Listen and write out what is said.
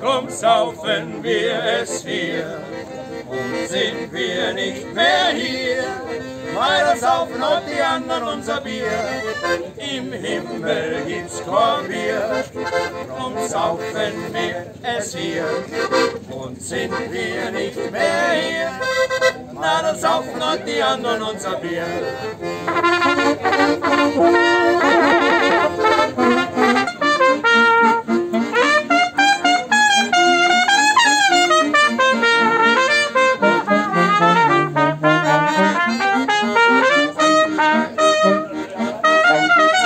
Drum saufen wir es hier und sind wir nicht mehr hier. Weiter saufen heute die anderen unser Bier. Im Himmel gibt's Korbier. Drum saufen wir es hier und sind wir nicht mehr hier. Na, dann saufen heute die anderen unser Bier.